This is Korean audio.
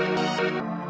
Thank you.